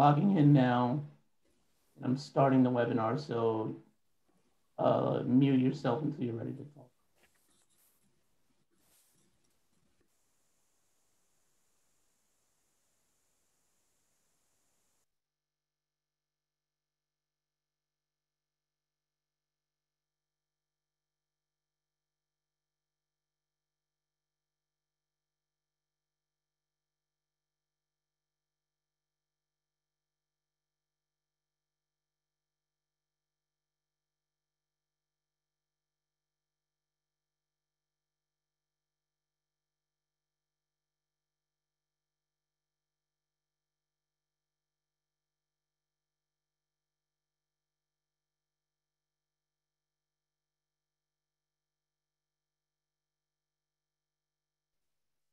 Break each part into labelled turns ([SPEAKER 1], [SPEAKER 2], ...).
[SPEAKER 1] logging in now. I'm starting the webinar, so uh, mute yourself until you're ready to talk.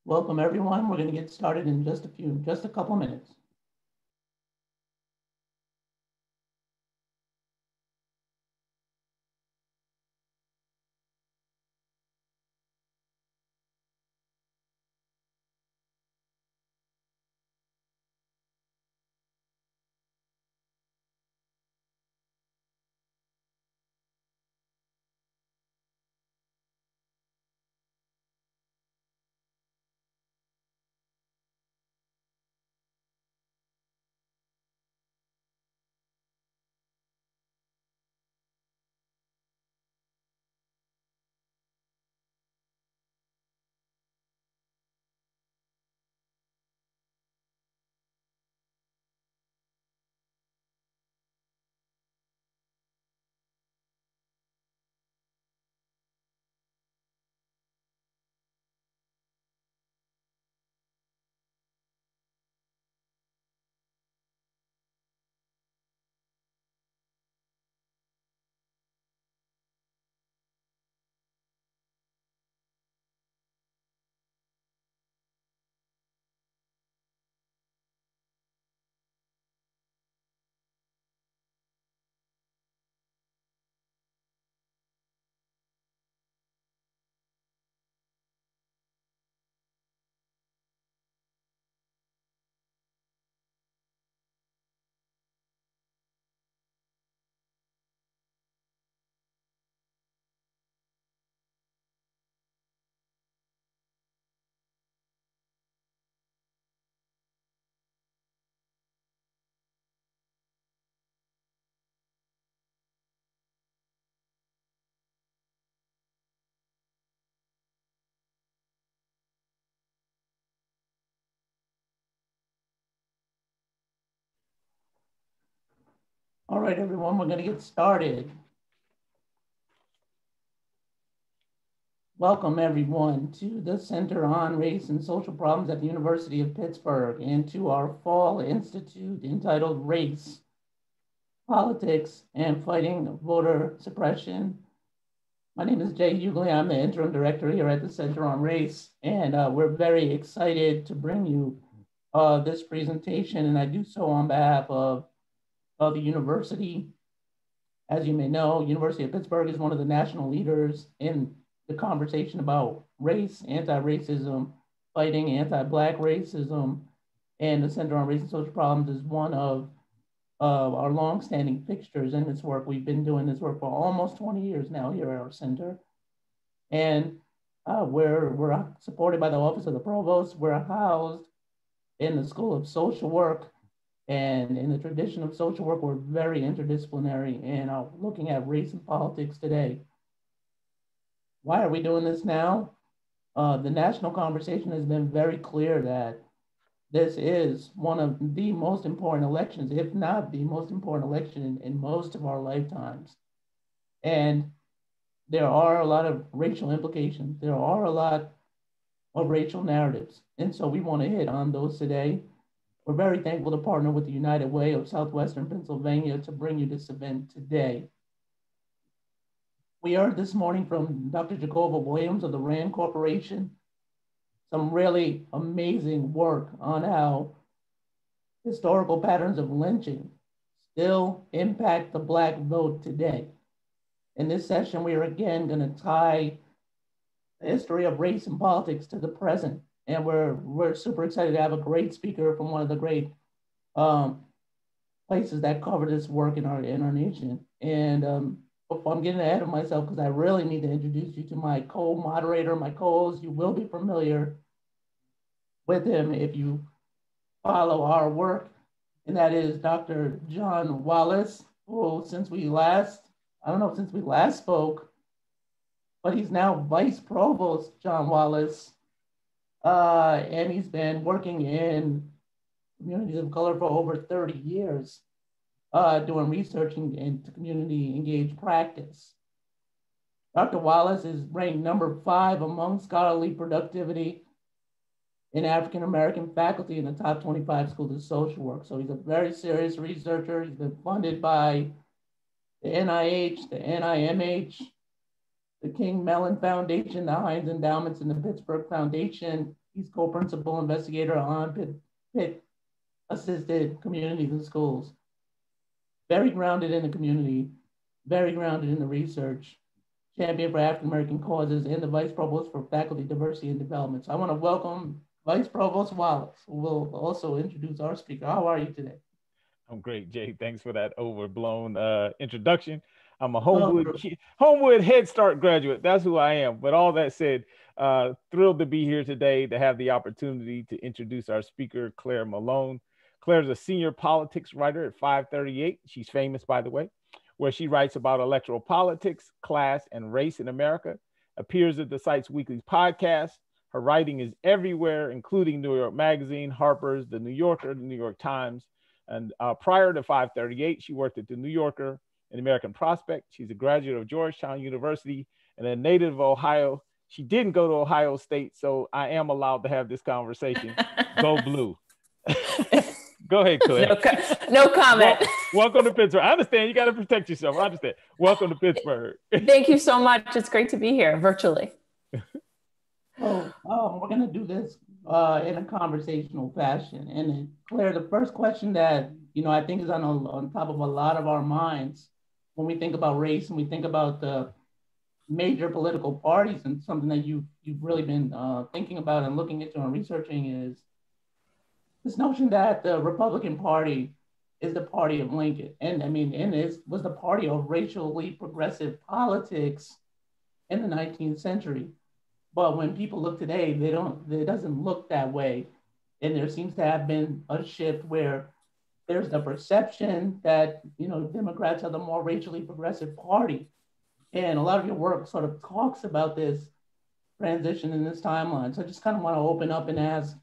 [SPEAKER 1] Welcome everyone. We're going to get started in just a few, just a couple minutes. All right, everyone, we're going to get started. Welcome, everyone, to the Center on Race and Social Problems at the University of Pittsburgh and to our Fall Institute entitled Race, Politics, and Fighting Voter Suppression. My name is Jay Huguley. I'm the interim director here at the Center on Race, and uh, we're very excited to bring you uh, this presentation, and I do so on behalf of of the university. As you may know, University of Pittsburgh is one of the national leaders in the conversation about race, anti-racism, fighting anti-Black racism, and the Center on Race and Social Problems is one of uh, our longstanding fixtures in this work. We've been doing this work for almost 20 years now here at our center. And uh, we're, we're supported by the Office of the Provost. We're housed in the School of Social Work and in the tradition of social work, we're very interdisciplinary and are looking at race and politics today. Why are we doing this now? Uh, the national conversation has been very clear that this is one of the most important elections, if not the most important election in, in most of our lifetimes. And there are a lot of racial implications. There are a lot of racial narratives. And so we want to hit on those today. We're very thankful to partner with the United Way of Southwestern Pennsylvania to bring you this event today. We heard this morning from Dr. Jhacova Williams of the RAND Corporation, some really amazing work on how historical patterns of lynching still impact the Black vote today. In this session, we are again going to tie the history of race and politics to the present and we're we're super excited to have a great speaker from one of the great um, places that cover this work in our in our nation. And um, before I'm getting ahead of myself, because I really need to introduce you to my co-moderator, my co-host. You will be familiar with him if you follow our work, and that is Dr. John Wallace, who since we last, I don't know, since we last spoke, but he's now Vice Provost John Wallace, uh, and he's been working in communities of color for over 30 years, uh, doing research into community engaged practice. Dr. Wallace is ranked number five among scholarly productivity in African American faculty in the top 25 schools of social work. So he's a very serious researcher. He's been funded by the NIH, the NIMH, the King Mellon Foundation, the Heinz Endowments, and the Pittsburgh Foundation. He's co-principal investigator on Pitt, Pitt assisted communities and schools. Very grounded in the community, very grounded in the research, champion for African American causes, and the Vice Provost for Faculty Diversity and Development. So I want to welcome Vice Provost Wallace, who will also introduce our speaker. How are you today?
[SPEAKER 2] I'm great, Jay. Thanks for that overblown uh, introduction. I'm a Homewood oh, Homewood Head Start graduate. That's who I am. But all that said, uh, thrilled to be here today to have the opportunity to introduce our speaker, Clare Malone. Clare's a senior politics writer at 538. She's famous, by the way, where she writes about electoral politics, class, and race in America. Appears at the site's weekly podcast. Her writing is everywhere, including New York Magazine, Harper's, The New Yorker, The New York Times. And uh, prior to 538, she worked at The New Yorker and American Prospect. She's a graduate of Georgetown University and a native of Ohio. She didn't go to Ohio State, so I am allowed to have this conversation. go blue. Go ahead, Clare.
[SPEAKER 3] No, co- no comment. Well,
[SPEAKER 2] welcome to Pittsburgh. I understand you got to protect yourself. I understand. Welcome to Pittsburgh.
[SPEAKER 3] Thank you so much. It's great to be here virtually.
[SPEAKER 1] Oh, um, we're going to do this uh, in a conversational fashion. And Clare, the first question that you know I think is on a, on top of a lot of our minds when we think about race and we think about the major political parties and something that you you've really been uh, thinking about and looking into and researching is this notion that the Republican Party is the party of Lincoln. And I mean, and it was the party of racially progressive politics in the 19th century. But when people look today, they don't, it doesn't look that way. And there seems to have been a shift where there's the perception that, you know, Democrats are the more racially progressive party. And a lot of your work sort of talks about this transition in this timeline. So I just kind of want to open up and ask,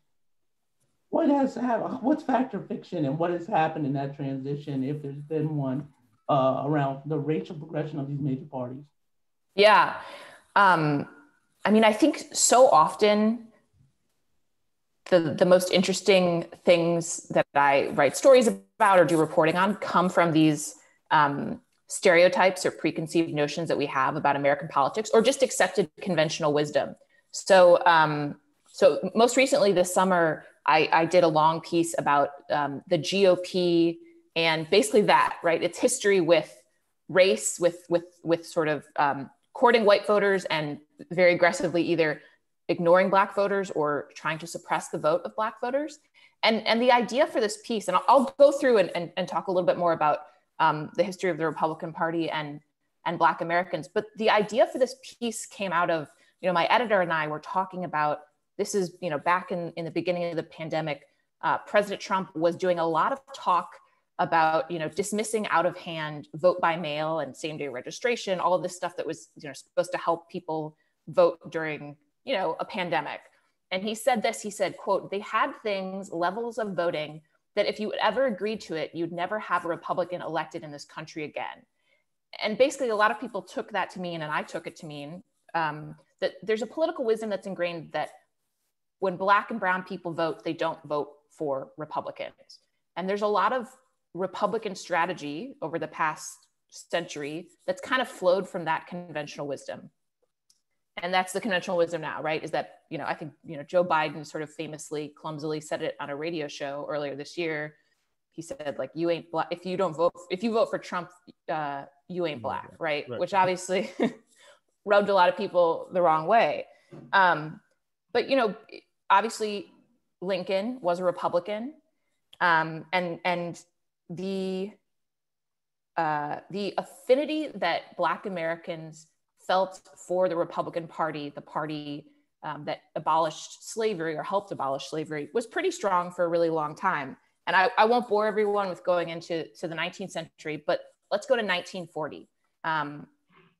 [SPEAKER 1] what has happened? What's factor fiction, and what has happened in that transition, if there's been one, uh, around the racial progression of these major parties?
[SPEAKER 3] Yeah, um, I mean, I think so often the the most interesting things that I write stories about or do reporting on come from these um, stereotypes or preconceived notions that we have about American politics, or just accepted conventional wisdom. So, um, so most recently this summer, I, I did a long piece about um, the GOP and basically that, right? Its history with race, with with with sort of um, courting white voters and very aggressively either ignoring black voters or trying to suppress the vote of black voters. And and the idea for this piece, and I'll, I'll go through and, and, and, talk a little bit more about um, the history of the Republican Party and and Black Americans. But the idea for this piece came out of you know my editor and I were talking about this is, you know, back in, in the beginning of the pandemic, uh, President Trump was doing a lot of talk about, you know, dismissing out of hand vote by mail and same day registration, all of this stuff that was, you know, supposed to help people vote during, you know, a pandemic. And he said this, he said, quote, they had things, levels of voting that if you ever agreed to it, you'd never have a Republican elected in this country again. And basically, a lot of people took that to mean, and I took it to mean, um, that there's a political wisdom that's ingrained that when black and brown people vote, they don't vote for Republicans. And there's a lot of Republican strategy over the past century that's kind of flowed from that conventional wisdom. And that's the conventional wisdom now, right? Is that, you know, I think, you know, Joe Biden sort of famously, clumsily said it on a radio show earlier this year. He said, like, you ain't black. If you don't vote, if you vote for Trump, uh, you ain't black, right? right. Which obviously rubbed a lot of people the wrong way. Um, but you know, obviously Lincoln was a Republican, um, and and the uh, the affinity that Black Americans felt for the Republican Party, the party um, that abolished slavery or helped abolish slavery, was pretty strong for a really long time. And I, I won't bore everyone with going into to the 19th century, but let's go to 1940. Um,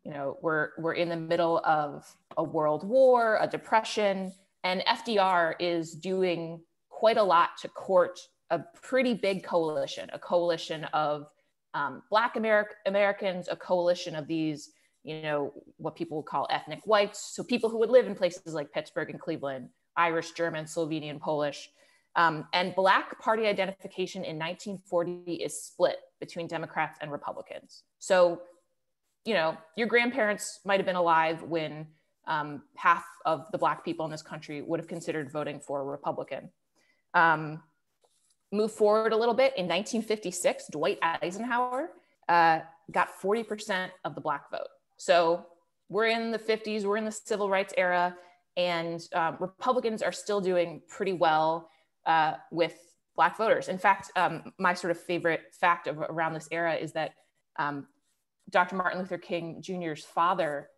[SPEAKER 3] you know, we're we're in the middle of a world war, a depression, and FDR is doing quite a lot to court a pretty big coalition, a coalition of um, Black Ameri- Americans, a coalition of these, you know, what people would call ethnic whites. So people who would live in places like Pittsburgh and Cleveland, Irish, German, Slovenian, Polish. Um, and Black party identification in 1940 is split between Democrats and Republicans. So, you know, your grandparents might have been alive when um, half of the Black people in this country would have considered voting for a Republican. Um, move forward a little bit, in 1956, Dwight Eisenhower uh, got 40% of the Black vote. So we're in the 50s, we're in the civil rights era, and uh, Republicans are still doing pretty well uh, with Black voters. In fact, um, my sort of favorite fact of around this era is that um, Dr. Martin Luther King Jr.'s father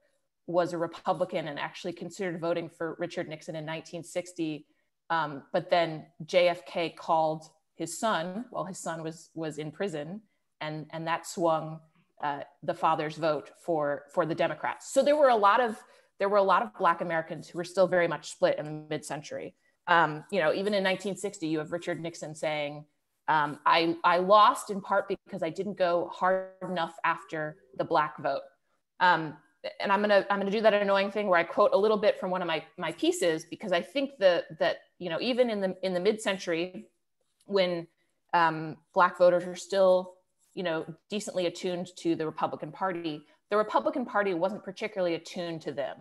[SPEAKER 3] was a Republican and actually considered voting for Richard Nixon in 1960. Um, but then JFK called his son while his son was was in prison, and and that swung uh, the father's vote for for the Democrats. So there were a lot of there were a lot of Black Americans who were still very much split in the mid-century. Um, you know, even in 1960, you have Richard Nixon saying, um, I, I lost in part because I didn't go hard enough after the black vote. Um, and I'm gonna I'm gonna do that annoying thing where I quote a little bit from one of my my pieces because I think that that you know even in the in the mid-century when um, black voters are still you know decently attuned to the Republican Party, the Republican Party wasn't particularly attuned to them.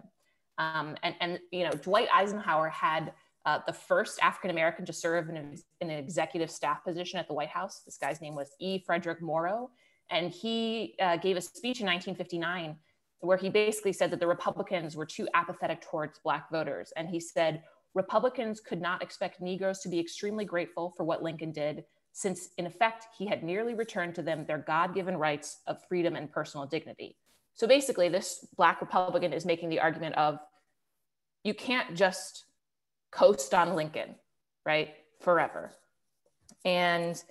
[SPEAKER 3] Um, and and you know Dwight Eisenhower had uh, the first African American to serve in, a, in, an executive staff position at the White House. This guy's name was E. Frederick Morrow. And he uh, gave a speech in 1959 where he basically said that the Republicans were too apathetic towards Black voters. And he said Republicans could not expect Negroes to be extremely grateful for what Lincoln did, since in effect he had nearly returned to them their God given rights of freedom and personal dignity. So basically, this Black Republican is making the argument of you can't just coast on Lincoln, right? Forever. And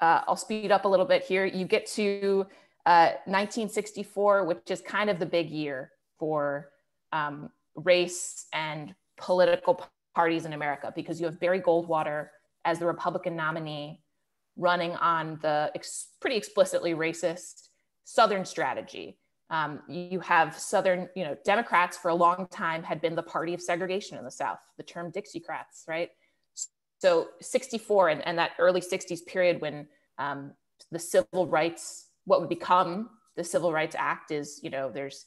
[SPEAKER 3] uh, I'll speed up a little bit here. You get to uh, 1964, which is kind of the big year for um, race and political parties in America because you have Barry Goldwater as the Republican nominee running on the ex- pretty explicitly racist Southern strategy. Um, you have Southern, you know, Democrats for a long time had been the party of segregation in the South, the term Dixiecrats, right? So 64 and, and that early 60s period when um, the civil rights, what would become the Civil Rights Act is, you know, there's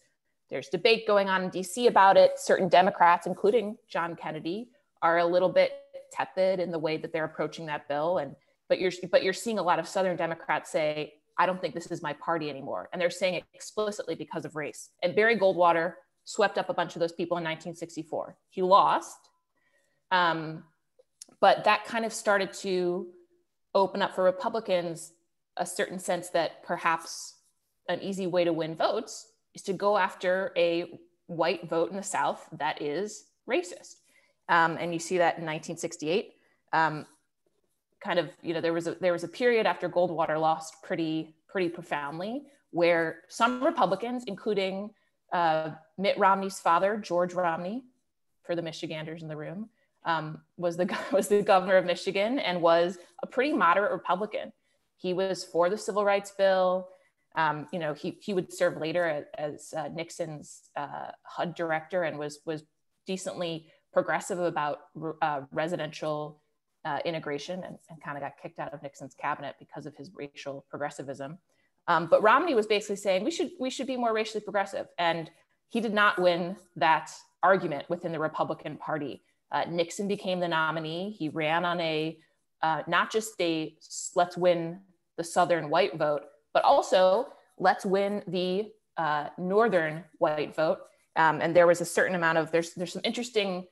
[SPEAKER 3] there's debate going on in DC about it. Certain Democrats, including John Kennedy, are a little bit tepid in the way that they're approaching that bill. And but you're but you're seeing a lot of Southern Democrats say, I don't think this is my party anymore. And they're saying it explicitly because of race. And Barry Goldwater swept up a bunch of those people in 1964. He lost, um, but that kind of started to open up for Republicans a certain sense that perhaps an easy way to win votes is to go after a white vote in the South that is racist. Um, and you see that in 1968. Um, kind of you know there was a there was a period after Goldwater lost pretty pretty profoundly where some Republicans, including uh, Mitt Romney's father George Romney, for the Michiganders in the room, um, was the was the governor of Michigan and was a pretty moderate Republican. He was for the civil rights bill. Um, you know, he he would serve later as, uh, Nixon's uh, HUD director and was was decently progressive about uh, residential uh, integration and, and kind of got kicked out of Nixon's cabinet because of his racial progressivism. Um, but Romney was basically saying we should we should be more racially progressive, and he did not win that argument within the Republican Party. Uh, Nixon became the nominee. He ran on a uh, not just a let's win the Southern white vote, but also let's win the uh, Northern white vote. Um, and there was a certain amount of there's there's some interesting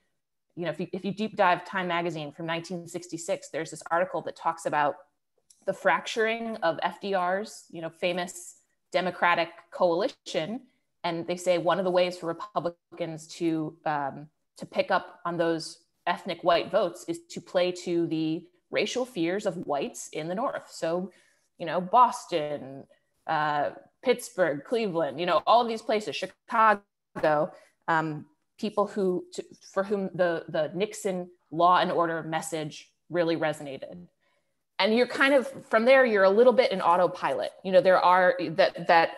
[SPEAKER 3] you know, if you, if you deep dive Time Magazine from 1966, there's this article that talks about the fracturing of FDR's, you know, famous Democratic coalition, and they say one of the ways for Republicans to um, to pick up on those ethnic white votes is to play to the racial fears of whites in the North. So, you know, Boston, uh, Pittsburgh, Cleveland, you know, all of these places, Chicago, um, people who to, for whom the the Nixon law and order message really resonated. And you're kind of from there, you're a little bit in autopilot. You know, there are that that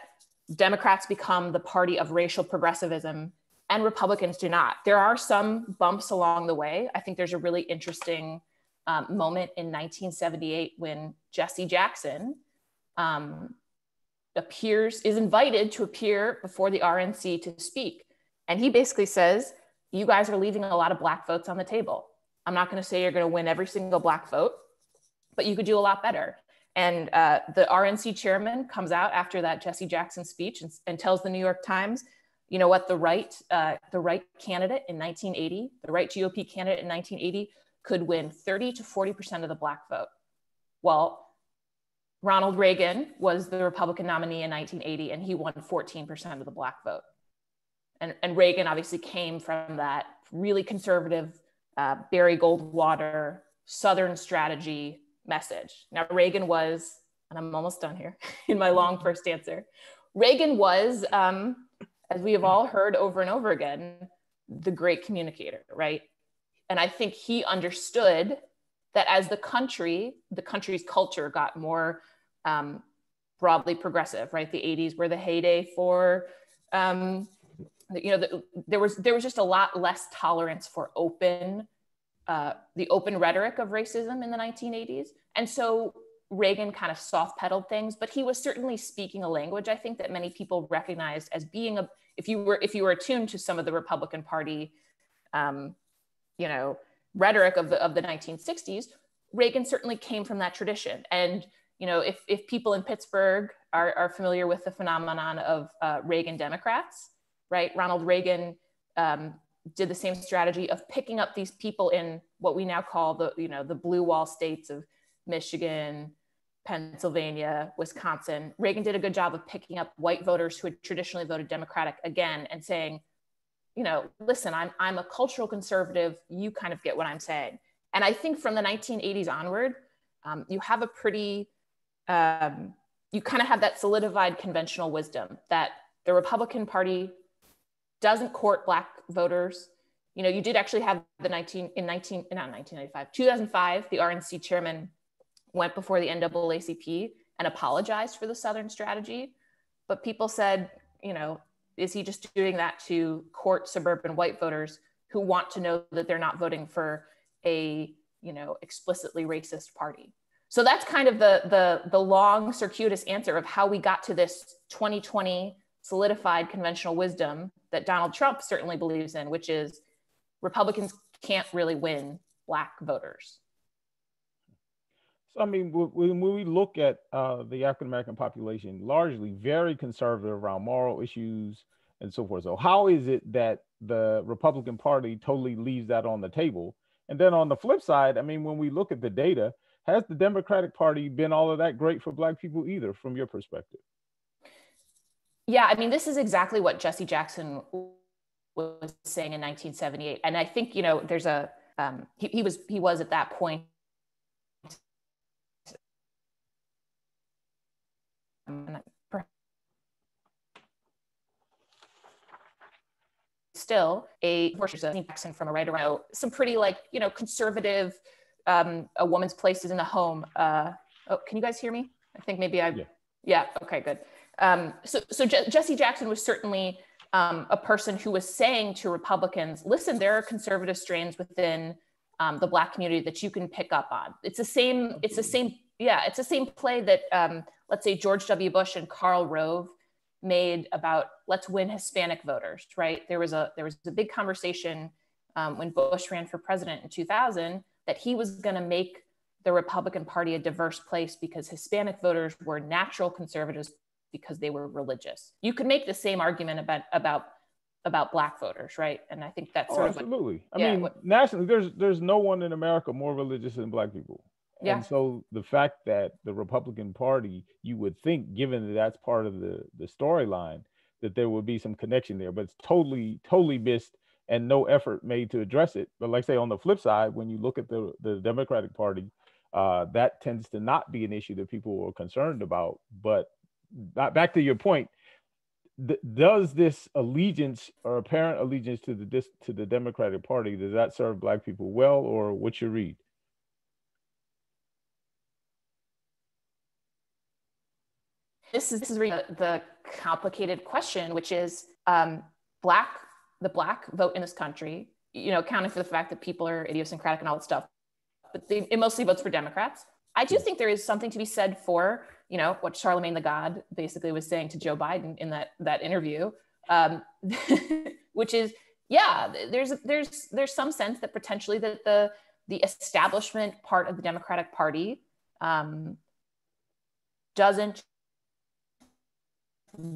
[SPEAKER 3] Democrats become the party of racial progressivism and Republicans do not. There are some bumps along the way. I think there's a really interesting um, moment in 1978 when Jesse Jackson um, appears, is invited to appear before the RNC to speak. And he basically says, You guys are leaving a lot of black votes on the table. I'm not going to say you're going to win every single black vote, but you could do a lot better. And uh, the RNC chairman comes out after that Jesse Jackson speech and, and, tells the New York Times, you know what, the right, uh, the right candidate in 1980, the right GOP candidate in 1980 could win 30 to 40% of the black vote. Well, Ronald Reagan was the Republican nominee in 1980, and he won 14% of the black vote. And, and Reagan obviously came from that really conservative uh, Barry Goldwater Southern strategy message. Now, Reagan was, and I'm almost done here in my long first answer. Reagan was, um, as we have all heard over and over again, the great communicator, right? And I think he understood that as the country, the country's culture got more um, broadly progressive, right? The 80s were the heyday for, um, you know, the, there was there was just a lot less tolerance for open, uh, the open rhetoric of racism in the 1980s, and so Reagan kind of soft pedaled things, but he was certainly speaking a language I think that many people recognized as being a if you were if you were attuned to some of the Republican Party um, you know, rhetoric of the of the 1960s, Reagan certainly came from that tradition. And you know, if if people in Pittsburgh are, are familiar with the phenomenon of uh, Reagan Democrats, right? Ronald Reagan um, did the same strategy of picking up these people in what we now call the you know the blue wall states of Michigan, Pennsylvania, Wisconsin. Reagan did a good job of picking up white voters who had traditionally voted Democratic again and saying, you know, listen, I'm, I'm a cultural conservative. You kind of get what I'm saying. And I think from the 1980s onward, um, you have a pretty, um, you kind of have that solidified conventional wisdom that the Republican Party doesn't court Black voters. You know, you did actually have the 19, in 19, not 1995, 2005, the RNC chairman went before the NAACP and apologized for the Southern strategy. But people said, you know, is he just doing that to court suburban white voters who want to know that they're not voting for a you know explicitly racist party so that's kind of the the the long circuitous answer of how we got to this 2020 solidified conventional wisdom that donald trump certainly believes in which is republicans can't really win black voters
[SPEAKER 2] so, I mean, when we look at uh, the African American population, largely very conservative around moral issues and so forth. So, how is it that the Republican Party totally leaves that on the table? And then on the flip side, I mean, when we look at the data, has the Democratic Party been all of that great for Black people either, from your perspective?
[SPEAKER 3] Yeah, I mean, this is exactly what Jesse Jackson was saying in 1978, and I think you know, there's a um, he, he was he was at that point. Still a Jackson from a right around some pretty like you know conservative um, a woman's place is in the home uh, oh can you guys hear me? I think maybe i yeah, yeah okay good um, so so Je- jesse jackson was certainly um, a person who was saying to republicans listen there are conservative strains within um, the black community that you can pick up on it's the same it's the same yeah it's the same play that um, let's say George W. Bush and Karl Rove made about let's win Hispanic voters, right? There was a there was a big conversation um, when Bush ran for president in 2000 that he was going to make the Republican Party a diverse place because Hispanic voters were natural conservatives because they were religious. You could make the same argument about about about black voters, right? And I think that's
[SPEAKER 2] oh, absolutely. What, I yeah, mean, what, nationally, there's there's no one in America more religious than black people Yeah. And so the fact that the Republican Party, you would think, given that that's part of the the storyline, that there would be some connection there, but it's totally totally missed and no effort made to address it. But like I say, on the flip side, when you look at the the Democratic Party, uh, that tends to not be an issue that people are concerned about. But back to your point, th- does this allegiance or apparent allegiance to the dis- to the Democratic Party does that serve Black people well, or what's your read?
[SPEAKER 3] This is, this is really the, the complicated question, which is um, Black the Black vote in this country. You know, accounting for the fact that people are idiosyncratic and all that stuff, but they, it mostly votes for Democrats. I do think there is something to be said for you know what Charlemagne the God basically was saying to Joe Biden in that that interview, um, which is yeah, there's there's there's some sense that potentially that the the establishment part of the Democratic Party um, doesn't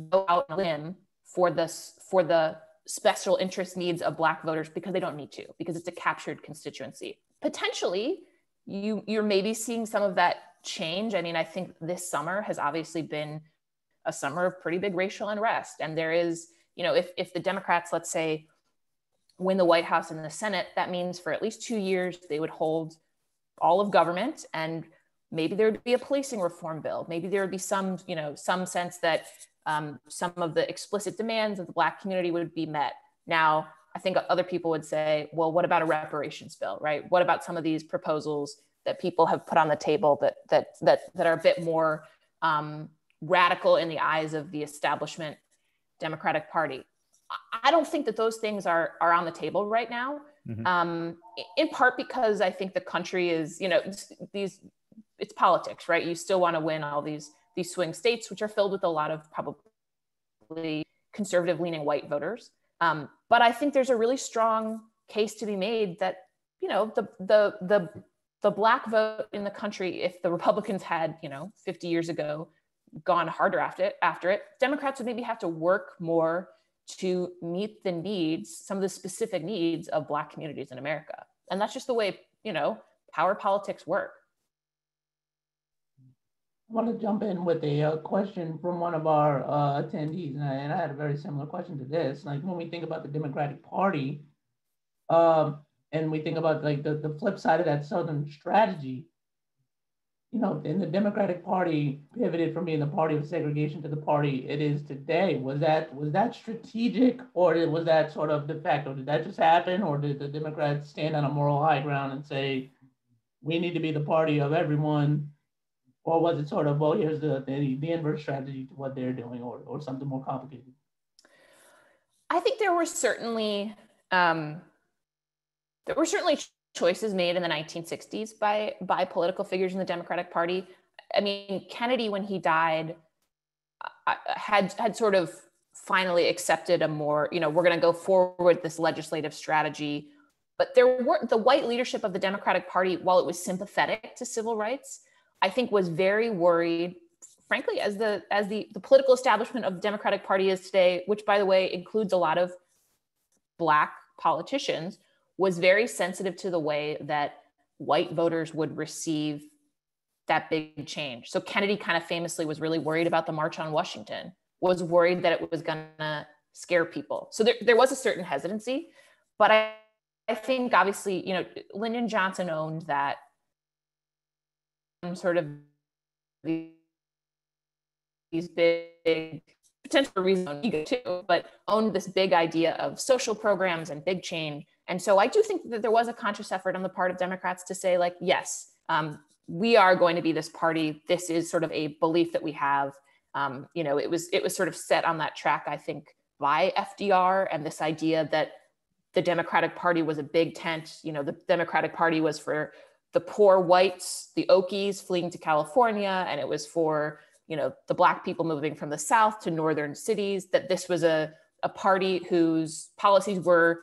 [SPEAKER 3] go out limb for this for the special interest needs of black voters because they don't need to because it's a captured constituency. Potentially you you're maybe seeing some of that change. I mean, I think this summer has obviously been a summer of pretty big racial unrest. And there is, you know, if, if the Democrats, let's say, win the White House and the Senate, that means for at least two years they would hold all of government and maybe there would be a policing reform bill. Maybe there would be some, you know, some sense that um, some of the explicit demands of the Black community would be met. Now, I think other people would say, well, what about a reparations bill, right? What about some of these proposals that people have put on the table that that that that are a bit more um, radical in the eyes of the establishment Democratic Party. I don't think that those things are are on the table right now. Mm-hmm. Um, in part because I think the country is, you know, these it's politics, right? You still want to win all these these swing states, which are filled with a lot of probably conservative leaning white voters. Um, but I think there's a really strong case to be made that you know the the the the black vote in the country, if the Republicans had, you know, 50 years ago gone harder after it, after it, Democrats would maybe have to work more to meet the needs, some of the specific needs of black communities in America. And that's just the way, you know, power politics work.
[SPEAKER 1] I want to jump in with a uh, question from one of our uh, attendees, and I, and I, had a very similar question to this. Like when we think about the Democratic Party, um, and we think about like the, the flip side of that Southern strategy, you know, in the Democratic Party pivoted from being the party of segregation to the party it is today. Was that was that strategic or was that sort of de facto? Did that just happen, or did the Democrats stand on a moral high ground and say we need to be the party of everyone? Or was it sort of, well, here's the, the, the inverse strategy to what they're doing, or, or something more complicated?
[SPEAKER 3] I think there were certainly um, there were certainly choices made in the 1960s by by political figures in the Democratic Party. I mean, Kennedy, when he died, uh, uh, had had sort of finally accepted a more, you know, we're going to go forward this legislative strategy. But there were the white leadership of the Democratic Party, while it was sympathetic to civil rights, I think was very worried, frankly, as the as the, the political establishment of the Democratic Party is today, which by the way includes a lot of black politicians was very sensitive to the way that white voters would receive that big change. So Kennedy kind of famously was really worried about the March on Washington, was worried that it was going to scare people. So there, there was a certain hesitancy, but I, I think obviously, you know, Lyndon Johnson owned that sort of these big potential reason ego too, but owned this big idea of social programs and big change and so I do think that there was a conscious effort on the part of Democrats to say, like, yes, um, we are going to be this party. This is sort of a belief that we have. Um, you know, it was it was sort of set on that track, I think, by FDR and this idea that the Democratic Party was a big tent. You know, the Democratic Party was for the poor whites, the Okies fleeing to California, and it was for you know the black people moving from the South to northern cities. That this was a a party whose policies were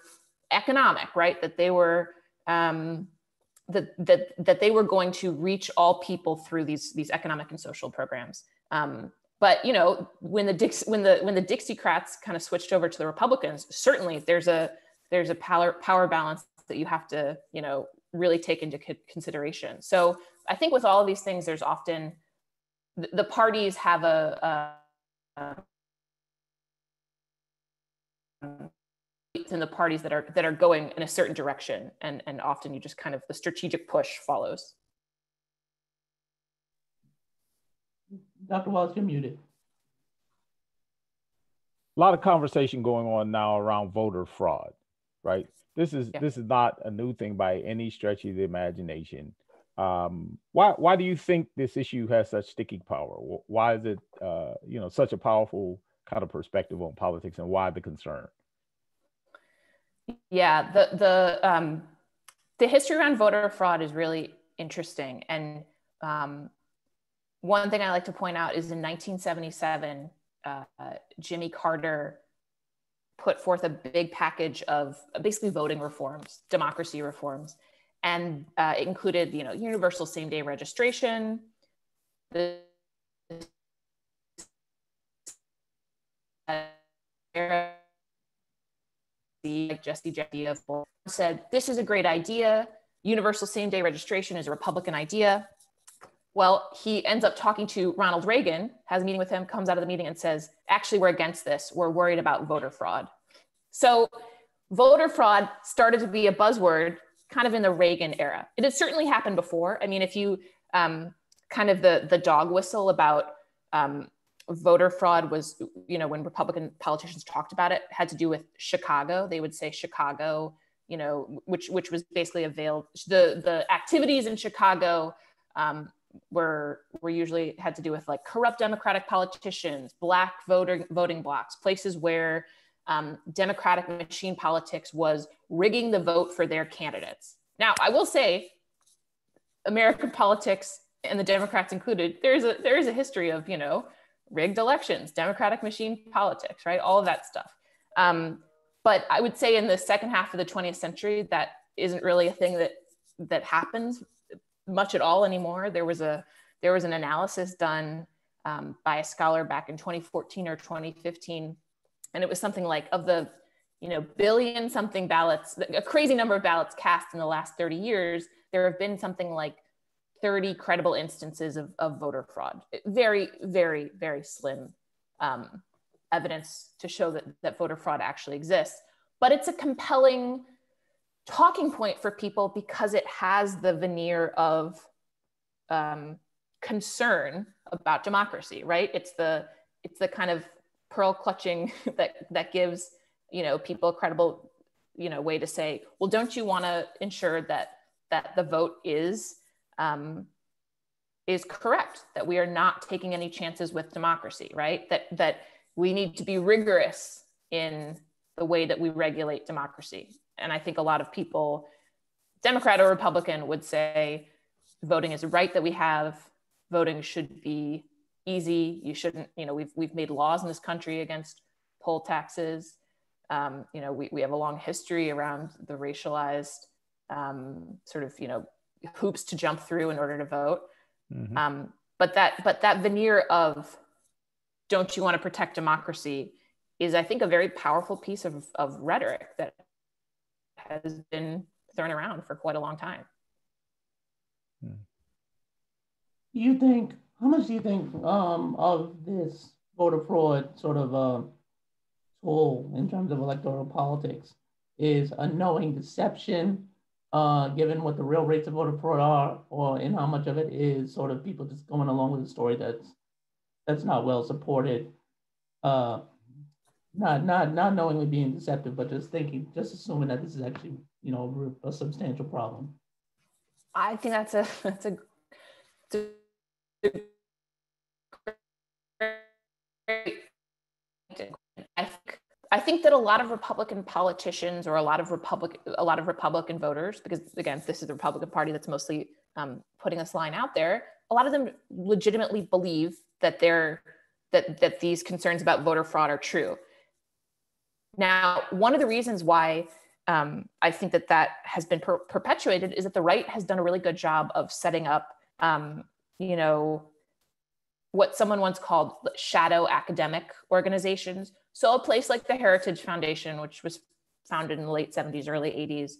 [SPEAKER 3] economic, right? That they were um, that that that they were going to reach all people through these these economic and social programs. Um, but you know, when the Dix, when the when the Dixiecrats kind of switched over to the Republicans, certainly there's a there's a power power balance that you have to you know really take into consideration. So I think with all of these things, there's often the, parties have a, a, a in the parties that are that are going in a certain direction and and often you just kind of the strategic push follows.
[SPEAKER 1] Dr wallace you're muted.
[SPEAKER 2] A lot of conversation going on now around voter fraud right? This is yeah. this is not a new thing by any stretch of the imagination. Um, why why do you think this issue has such sticking power? Why is it uh, you know such a powerful kind of perspective on politics and why the concern
[SPEAKER 3] yeah, the the um, the history around voter fraud is really interesting, and um, one thing I like to point out is in 1977, uh, Jimmy Carter put forth a big package of basically voting reforms, democracy reforms, and uh, it included, you know, universal same-day registration, the like Jesse Jeffy of said, this is a great idea. Universal same day registration is a Republican idea. Well, he ends up talking to Ronald Reagan, has a meeting with him, comes out of the meeting and says, actually, we're against this. We're worried about voter fraud. So voter fraud started to be a buzzword kind of in the Reagan era. It had certainly happened before. I mean, if you um, kind of the, the dog whistle about um, voter fraud was, you know, when Republican politicians talked about it, had to do with Chicago. They would say Chicago, you know, which which was basically a veiled the the activities in Chicago um, were were usually had to do with like corrupt Democratic politicians, black voter voting blocks, places where um, Democratic machine politics was rigging the vote for their candidates. Now, I will say, American politics and the Democrats included, there is a there is a history of you know rigged elections, democratic machine politics, right? All of that stuff. Um, but I would say in the second half of the 20th century, that isn't really a thing that that happens much at all anymore. There was a there was an analysis done um, by a scholar back in 2014 or 2015, and it was something like of the you know billion something ballots, a crazy number of ballots cast in the last 30 years. There have been something like 30 credible instances of, of voter fraud. Very, very, very slim um, evidence to show that, that voter fraud actually exists. But it's a compelling talking point for people because it has the veneer of um, concern about democracy, right? It's the it's the kind of pearl clutching that that gives you know people a credible you know way to say, well, don't you want to ensure that that the vote is um, is correct that we are not taking any chances with democracy right? That that we need to be rigorous in the way that we regulate democracy. And i think a lot of people democrat or republican would say voting is a right that we have. Voting should be easy. You shouldn't you know we've, we've made laws in this country against poll taxes. Um, you know we, we have a long history around the racialized um, sort of you know hoops to jump through in order to vote. Mm-hmm. Um, but that but that veneer of don't you want to protect democracy is I think a very powerful piece of, of rhetoric that has been thrown around for quite a long time.
[SPEAKER 1] You think how much do you think um, of this voter fraud sort of uh, tool in terms of electoral politics is a knowing deception uh, given what the real rates of voter fraud are, or in how much of it is sort of people just going along with a story that's that's not well supported, uh, not not not knowingly being deceptive, but just thinking, just assuming that this is actually you know a, substantial problem.
[SPEAKER 3] I think that's a that's a, a think that a lot of Republican politicians or a lot of Republican a lot of Republican voters, because again, this is the Republican Party that's mostly um, putting this line out there. A lot of them legitimately believe that they're that that these concerns about voter fraud are true. Now, one of the reasons why um, I think that that has been per- perpetuated is that the right has done a really good job of setting up, um, you know, what someone once called shadow academic organizations so a place like the Heritage Foundation, which was founded in the late 70s, early 80s,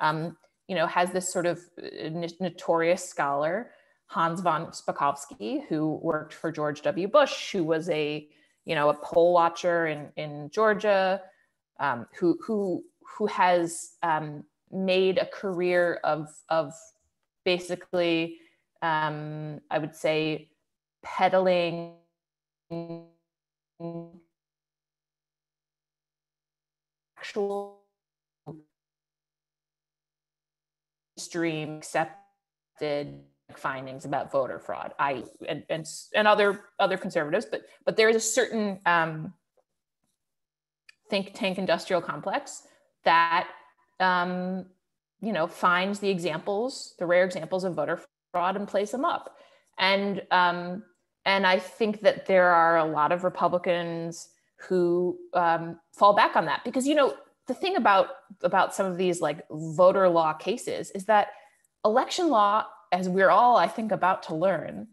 [SPEAKER 3] um, you know, has this sort of uh, notorious scholar Hans von Spakovsky, who worked for George W. Bush, who was a, you know, a poll watcher in, in Georgia, um, who, who, who has um, made a career of, of basically, um, I would say, peddling actual stream accepted findings about voter fraud. I and, and, and other other conservatives, but but there is a certain um, think tank industrial complex that um, you know finds the examples, the rare examples of voter fraud, and plays them up. And um, and I think that there are a lot of Republicans who um, fall back on that because you know the thing about about some of these like voter law cases is that election law as we're all i think about to learn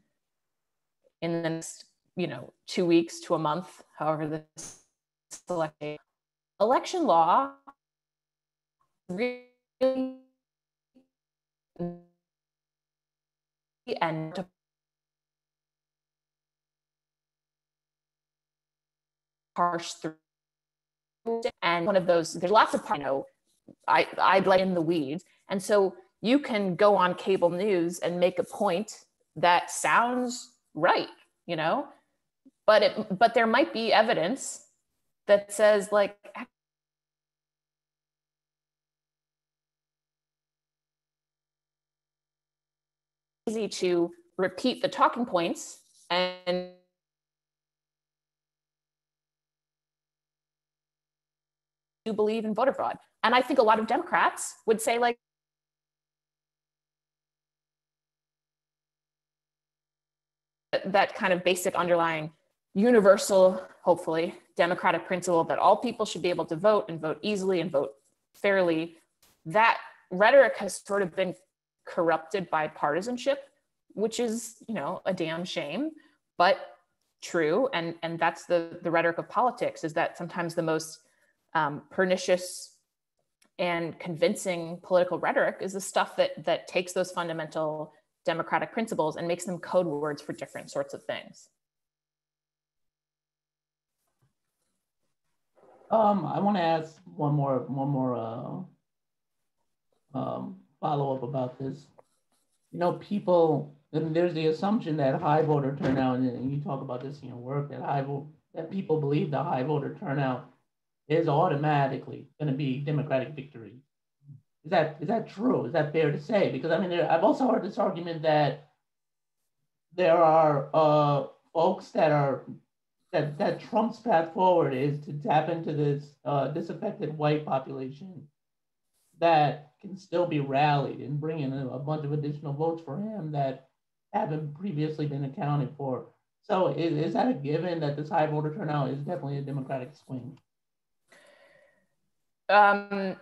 [SPEAKER 3] in the next you know two weeks to a month however this election election law really and harsh through and one of those there's lots of you know i I lay in the weeds. And so you can go on cable news and make a point that sounds right you know? But it but there might be evidence that says like easy to repeat the talking points and you believe in voter fraud. And I think a lot of Democrats would say, like, that kind of basic underlying universal, hopefully, democratic principle that all people should be able to vote and vote easily and vote fairly. That rhetoric has sort of been corrupted by partisanship, which is, you know, a damn shame, but true. And and that's the the rhetoric of politics is that sometimes the most um, pernicious and convincing political rhetoric is the stuff that that takes those fundamental democratic principles and makes them code words for different sorts of things.
[SPEAKER 1] Um, I want to ask one more one more uh, um, follow up about this. You know, people. And there's the assumption that high voter turnout, and you talk about this in your work, that high that people believe the high voter turnout is automatically going to be Democratic victory. Is that is that true? Is that fair to say? Because I mean, there, I've also heard this argument that there are uh, folks that are that that Trump's path forward is to tap into this uh, disaffected white population that can still be rallied and bring in a, a bunch of additional votes for him that haven't previously been accounted for. So is, is that a given that this high voter turnout is definitely a Democratic swing?
[SPEAKER 3] Um,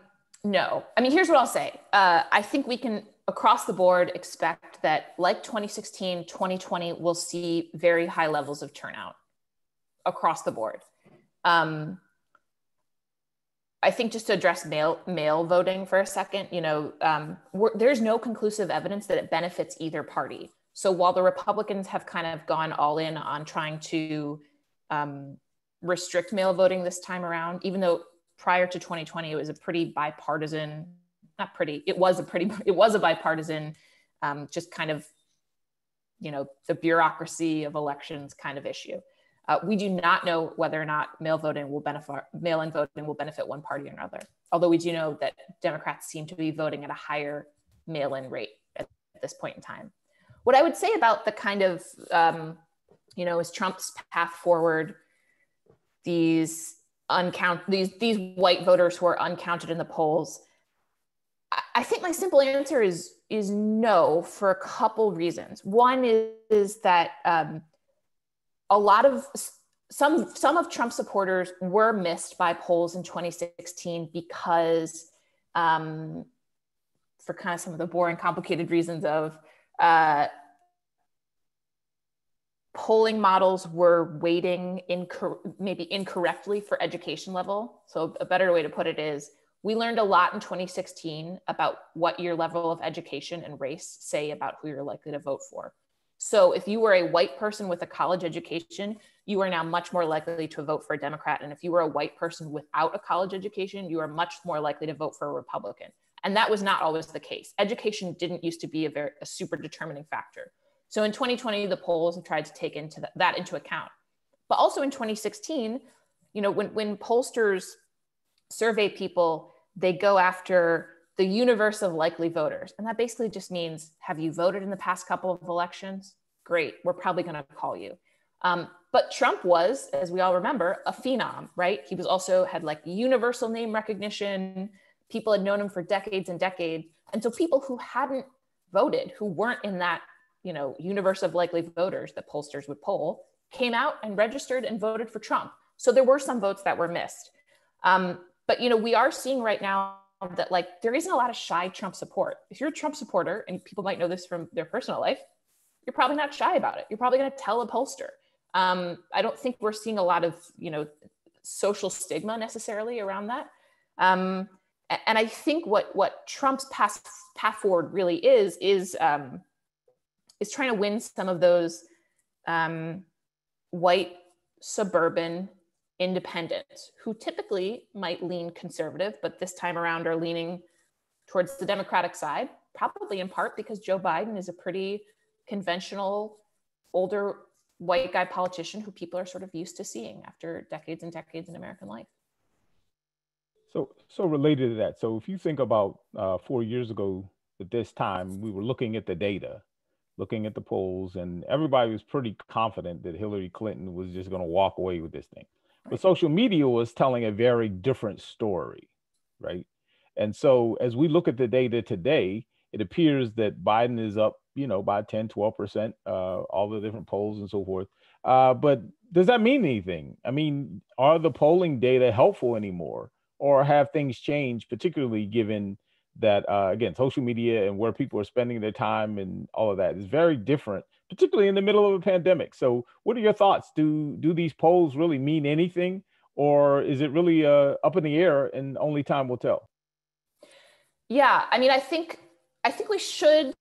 [SPEAKER 3] no. I mean, here's what I'll say. Uh, I think we can, across the board, expect that, like 2016, 2020 we'll see very high levels of turnout across the board. Um, I think just to address mail mail voting for a second, you know, um, there's no conclusive evidence that it benefits either party. So while the Republicans have kind of gone all in on trying to um, restrict mail voting this time around, even though prior to 2020, it was a pretty bipartisan, not pretty, it was a pretty, it was a bipartisan, um, just kind of, you know, the bureaucracy of elections kind of issue. Uh, we do not know whether or not mail voting will benefit, mail-in voting will benefit one party or another. Although we do know that Democrats seem to be voting at a higher mail-in rate at this point in time. What I would say about the kind of, um, you know, is Trump's path forward, these uncount these these white voters who are uncounted in the polls i think my simple answer is is no for a couple reasons. One is, is that um, a lot of some some of trump supporters were missed by polls in 2016 because um, for kind of some of the boring complicated reasons of uh, polling models were weighting incor- maybe incorrectly for education level. So a better way to put it is we learned a lot in 2016 about what your level of education and race say about who you're likely to vote for. So if you were a white person with a college education, you are now much more likely to vote for a Democrat. And if you were a white person without a college education, you are much more likely to vote for a Republican. And that was not always the case. Education didn't used to be a very a super determining factor. So in 2020, the polls have tried to take into that, that into account. But also in 2016, you know, when, when pollsters survey people, they go after the universe of likely voters. And that basically just means have you voted in the past couple of elections? Great, we're probably going to call you. Um, but Trump was, as we all remember, a phenom, right? He was also had like universal name recognition. People had known him for decades and decades. And so people who hadn't voted, who weren't in that, you know, universe of likely voters that pollsters would poll, came out and registered and voted for Trump. So there were some votes that were missed. Um, but you know, we are seeing right now that like there isn't a lot of shy Trump support. If you're a Trump supporter, and people might know this from their personal life, you're probably not shy about it. You're probably going to tell a pollster. Um, I don't think we're seeing a lot of you know social stigma necessarily around that. Um, and I think what what Trump's path path forward really is is um, is trying to win some of those um, white suburban independents who typically might lean conservative, but this time around are leaning towards the Democratic side, probably in part because Joe Biden is a pretty conventional, older white guy politician who people are sort of used to seeing after decades and decades in American life.
[SPEAKER 2] So, so related to that, so if you think about uh, four years ago at this time, we were looking at the data, looking at the polls, and everybody was pretty confident that Hillary Clinton was just going to walk away with this thing. But social media was telling a very different story, right? And so as we look at the data today, it appears that Biden is up, you know, by 10, 12%, uh, all the different polls and so forth. Uh, but does that mean anything? I mean, are the polling data helpful anymore? Or have things changed, particularly given that, uh, again, social media and where people are spending their time and all of that is very different particularly in the middle of a pandemic. So, what are your thoughts? Do do these polls really mean anything, or is it really uh, up in the air and only time will tell?
[SPEAKER 3] Yeah, I mean, I think I think we should.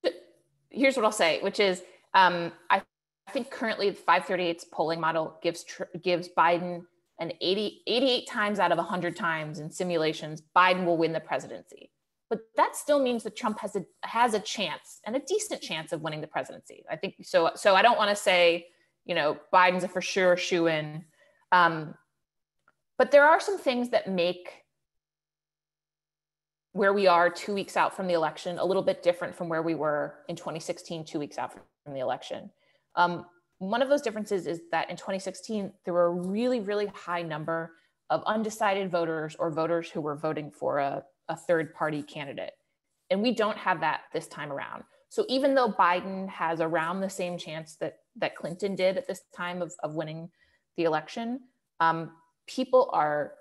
[SPEAKER 3] Here's what I'll say, which is um, I, I think currently the 538's polling model gives gives Biden an 80, 88 times out of 100 times in simulations, Biden will win the presidency but that still means that Trump has a has a chance and a decent chance of winning the presidency. I think so. So I don't want to say, you know, Biden's a for sure shoe in, um, but there are some things that make where we are two weeks out from the election a little bit different from where we were in 2016, two weeks out from the election. Um, one of those differences is that in 2016 there were a really, really high number of undecided voters or voters who were voting for a a third party candidate. And we don't have that this time around. So even though Biden has around the same chance that, that Clinton did at this time of, of winning the election, um, people are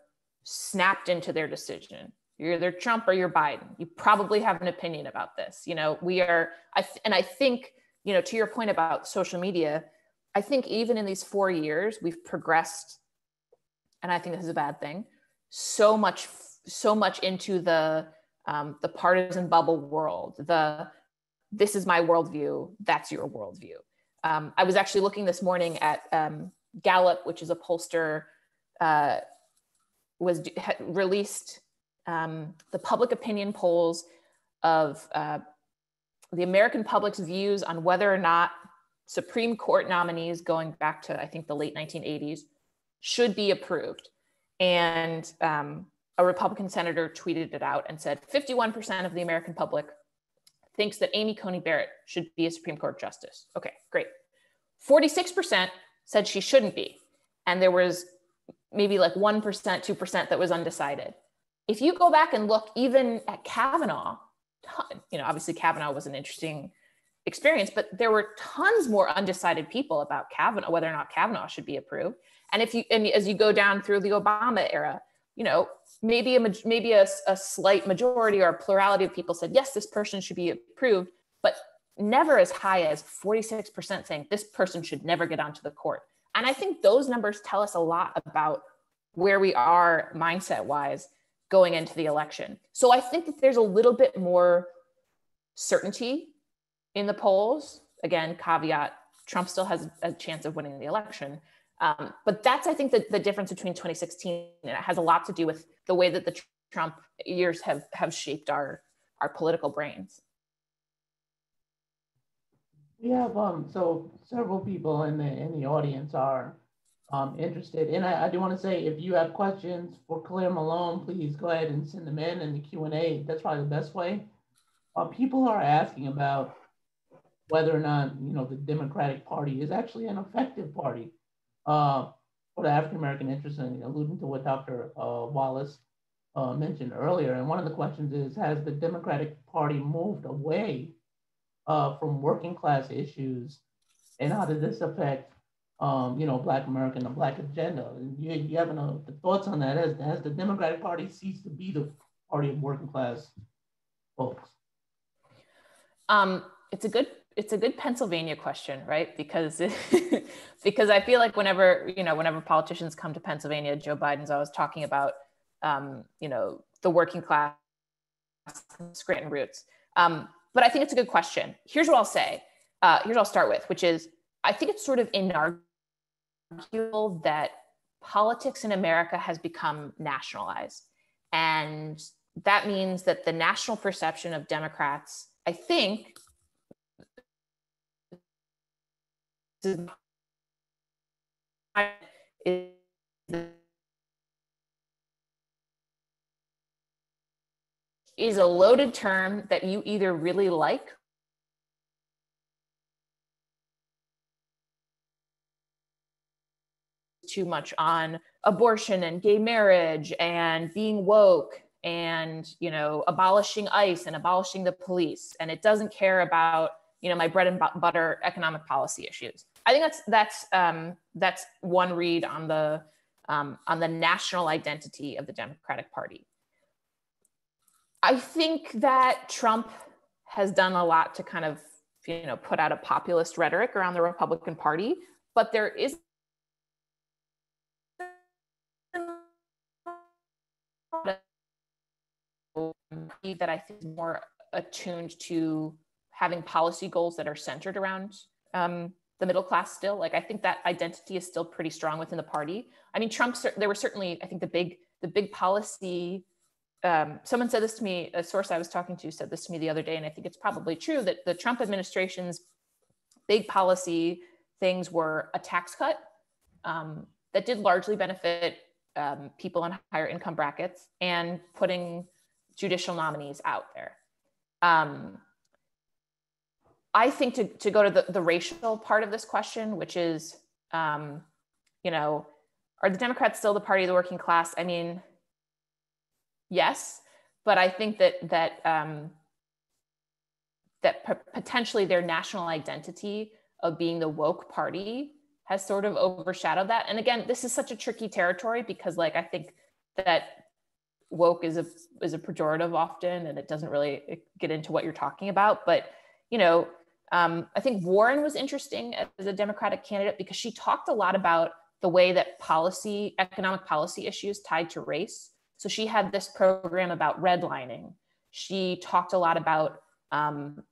[SPEAKER 3] snapped into their decision. You're either Trump or you're Biden. You probably have an opinion about this. You know, we are, I and I think, you know, to your point about social media, I think even in these four years, we've progressed, and I think this is a bad thing, so much so much into the um, the partisan bubble world. The this is my worldview. That's your worldview. Um, I was actually looking this morning at um, Gallup, which is a pollster, uh, was released um, the public opinion polls of uh, the American public's views on whether or not Supreme Court nominees going back to I think the late 1980s should be approved. And um, a Republican senator tweeted it out and said 51% of the American public thinks that Amy Coney Barrett should be a Supreme Court justice. Okay, great. 46% said she shouldn't be. And there was maybe like 1%, 2% that was undecided. If you go back and look even at Kavanaugh, you know, obviously Kavanaugh was an interesting experience, but there were tons more undecided people about Kavanaugh, whether or not Kavanaugh should be approved. And if you, and as you go down through the Obama era, you know, maybe a maybe a, a slight majority or a plurality of people said yes this person should be approved but never as high as 46% saying this person should never get onto the court. And i think those numbers tell us a lot about where we are mindset wise going into the election. So i think that there's a little bit more certainty in the polls. Again caveat Trump still has a chance of winning the election. Um, but that's, I think, the, the difference between 2016, and it has a lot to do with the way that the Trump years have have shaped our our political brains.
[SPEAKER 1] We have um so several people in the in the audience are um interested, and I, I do want to say if you have questions for Clare Malone, please go ahead and send them in in the Q and A. That's probably the best way. Uh, people are asking about whether or not you know the Democratic Party is actually an effective party uh, for the African American interest, and alluding to what Dr. Uh, Wallace uh, mentioned earlier. And one of the questions is, has the Democratic Party moved away uh, from working class issues? And how does this affect, um, you know, Black American, the Black agenda? And you, you have any thoughts on that? Has, has the Democratic Party ceased to be the party of working class folks?
[SPEAKER 3] Um, it's a good it's a good Pennsylvania question, right? Because because I feel like whenever you know whenever politicians come to Pennsylvania, Joe Biden's always talking about um, you know, the working class Scranton roots. Um, but I think it's a good question. Here's what I'll say. Uh, here's what I'll start with, which is I think it's sort of inarguable that politics in America has become nationalized. And that means that the national perception of Democrats, I think, is a loaded term that you either really like too much on abortion and gay marriage and being woke and you know abolishing ice and abolishing the police. And it doesn't care about you know my bread and butter economic policy issues i think that's that's um, that's one read on the um, on the national identity of the democratic party. I think that Trump has done a lot to kind of, you know, put out a populist rhetoric around the Republican Party, but there is that I think is more attuned to having policy goals that are centered around um, the middle class still. Like I think that identity is still pretty strong within the party. I mean, Trump, there were certainly, I think the big, the big policy um, someone said this to me, a source I was talking to said this to me the other day, and I think it's probably true that the Trump administration's big policy things were a tax cut um, that did largely benefit um, people in higher income brackets and putting judicial nominees out there. Um, I think to, to go to the, the racial part of this question, which is, um, you know, are the Democrats still the party of the working class? I mean, yes, but I think that that um, that p- potentially their national identity of being the woke party has sort of overshadowed that. And again, this is such a tricky territory because, like, I think that woke is a is a pejorative often, and it doesn't really get into what you're talking about. But you know, um, I think Warren was interesting as a Democratic candidate because she talked a lot about the way that policy, economic policy issues tied to race so she had this program about redlining. She talked a lot about um,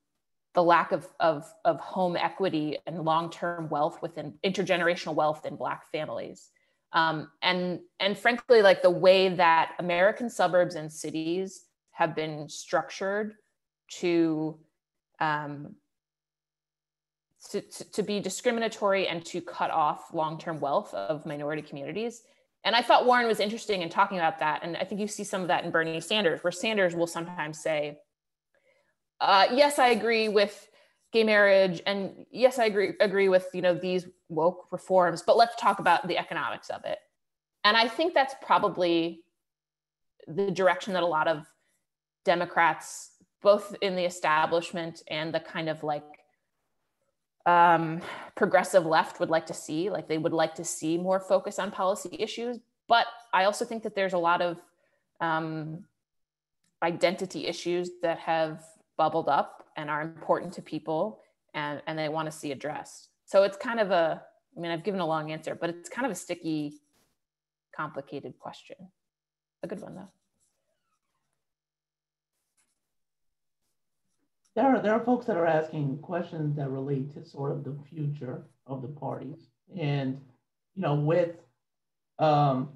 [SPEAKER 3] the lack of, of, of home equity and long-term wealth within intergenerational wealth in Black families. Um, and, and frankly, like the way that American suburbs and cities have been structured to, um, to, to, be discriminatory and to cut off long-term wealth of minority communities and I thought Warren was interesting in talking about that. And I think you see some of that in Bernie Sanders, where Sanders will sometimes say, uh, yes, I agree with gay marriage. And yes, I agree, agree with, you know, these woke reforms, but let's talk about the economics of it. And I think that's probably the direction that a lot of Democrats, both in the establishment and the kind of like um, progressive left would like to see. Like they would like to see more focus on policy issues. But I also think that there's a lot of um, identity issues that have bubbled up and are important to people and, and they want to see addressed. So it's kind of a, I mean, I've given a long answer, but it's kind of a sticky, complicated question. A good one though.
[SPEAKER 1] There are there are folks that are asking questions that relate to sort of the future of the parties, and you know, with um,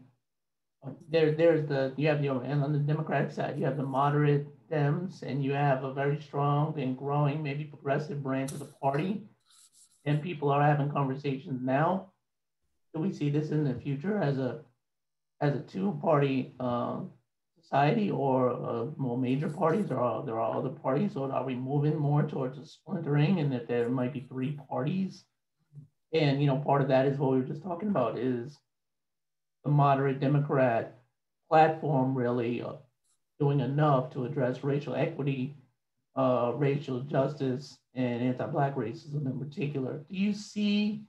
[SPEAKER 1] there there's the you have your and on the Democratic side you have the moderate Dems, and you have a very strong and growing, maybe progressive branch of the party, and people are having conversations now. Do we see this in the future as a as a two-party uh, society or uh, more major parties? There are there are other parties, so are we moving more towards a splintering, and that there might be three parties? And you know, part of that is what we were just talking about is the moderate Democrat platform really uh, doing enough to address racial equity, uh, racial justice, and anti-black racism in particular. Do you see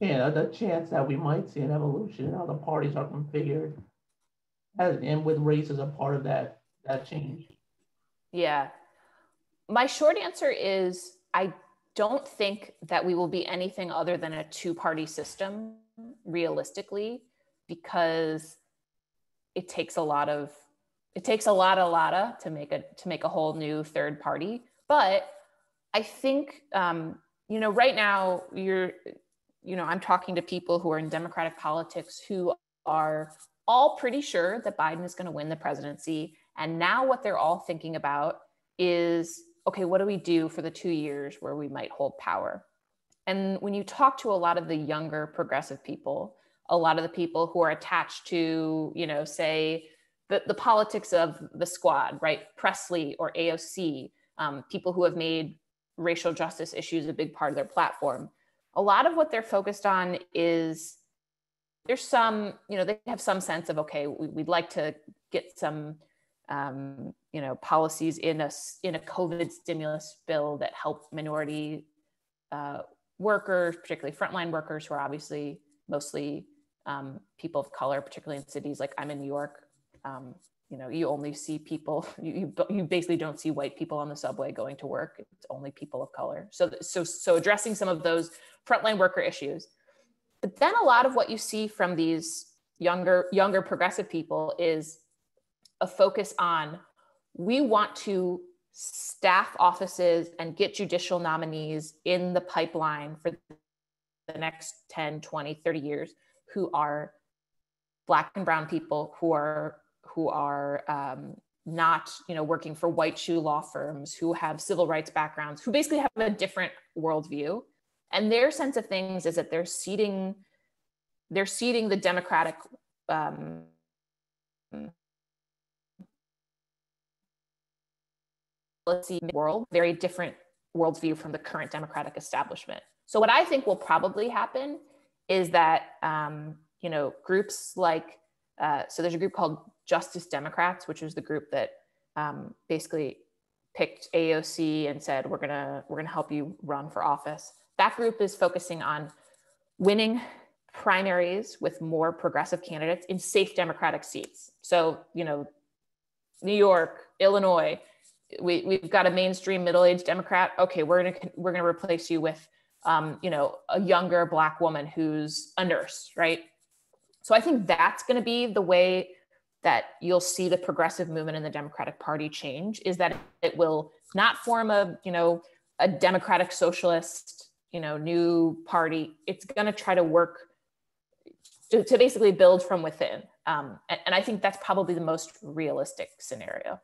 [SPEAKER 1] yeah, the chance that we might see an evolution in how the parties are configured, and with race as a part of that that change?
[SPEAKER 3] Yeah, my short answer is I don't think that we will be anything other than a two-party system realistically, because it takes a lot of it takes a lot of lotta to make a to make a whole new third party but i think um, you know right now you're you know i'm talking to people who are in democratic politics who are all pretty sure that biden is going to win the presidency and now what they're all thinking about is okay what do we do for the two years where we might hold power and when you talk to a lot of the younger progressive people a lot of the people who are attached to you know say the, the politics of the squad, right? Presley or AOC, um, people who have made racial justice issues a big part of their platform. A lot of what they're focused on is there's some, you know, they have some sense of, okay, we, would like to get some, um, you know, policies in a, in a COVID stimulus bill that help minority uh, workers, particularly frontline workers who are obviously mostly um, people of color, particularly in cities like I'm in New York, um, you know you only see people you, you, you basically don't see white people on the subway going to work. It's only people of color. So so so addressing some of those frontline worker issues but then a lot of what you see from these younger younger progressive people is a focus on we want to staff offices and get judicial nominees in the pipeline for the next 10 20 30 years who are black and brown people who are who are um, not you know working for white shoe law firms who have civil rights backgrounds who basically have a different worldview and their sense of things is that they're seating they're seating the democratic um, world very different worldview from the current democratic establishment so what i think will probably happen is that um, you know groups like uh, so there's a group called Justice Democrats, which was the group that um, basically picked AOC and said, "We're gonna we're gonna help you run for office." That group is focusing on winning primaries with more progressive candidates in safe Democratic seats. So you know, New York, Illinois, we, we've got a mainstream middle-aged Democrat. Okay, we're gonna we're gonna replace you with um, you know a younger Black woman who's a nurse, right? So I think that's to be the way that you'll see the progressive movement in the Democratic Party change is that it will not form a, you know, a democratic socialist, you know, new party. It's going to try to work to, to, basically build from within. Um, and, and I think that's probably the most realistic scenario.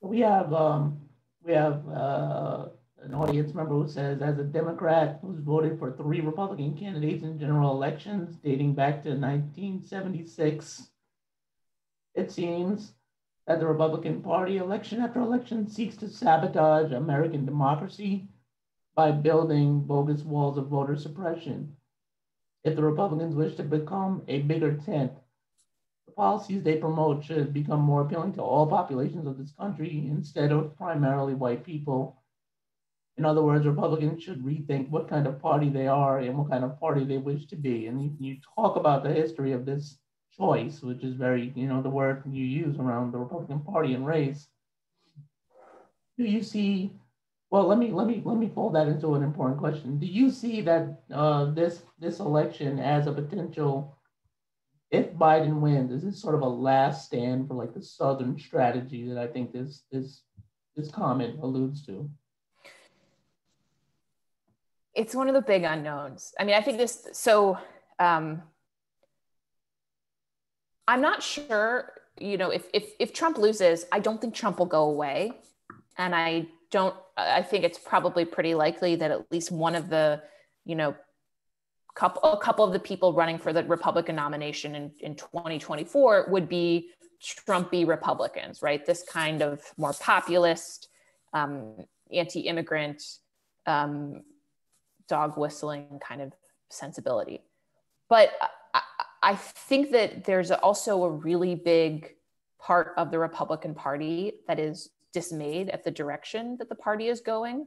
[SPEAKER 1] We have um, we have uh, an audience member who says, as a Democrat who's voted for three Republican candidates in general elections dating back to 1976, it seems that the Republican Party, election after election, seeks to sabotage American democracy by building bogus walls of voter suppression. If the Republicans wish to become a bigger tent, the policies they promote should become more appealing to all populations of this country instead of primarily white people in other words, Republicans should rethink what kind of party they are and what kind of party they wish to be. And you, you talk about the history of this choice, which is very, you know, the word you use around the Republican Party and race. Do you see? Well, let me let me let me fold that into an important question. Do you see that uh, this this election as a potential if Biden wins, is this sort of a last stand for like the Southern strategy that I think this this this comment alludes to?
[SPEAKER 3] It's one of the big unknowns. I mean, I think this so um, I'm not sure, you know, if if if Trump loses, I don't think Trump will go away. And I don't I think it's probably pretty likely that at least one of the, you know, couple, a couple of the people running for the Republican nomination in, in 2024 would be Trumpy Republicans, right? This kind of more populist, um, anti-immigrant, um, dog whistling kind of sensibility. But I, I think that there's also a really big part of the Republican Party that is dismayed at the direction that the party is going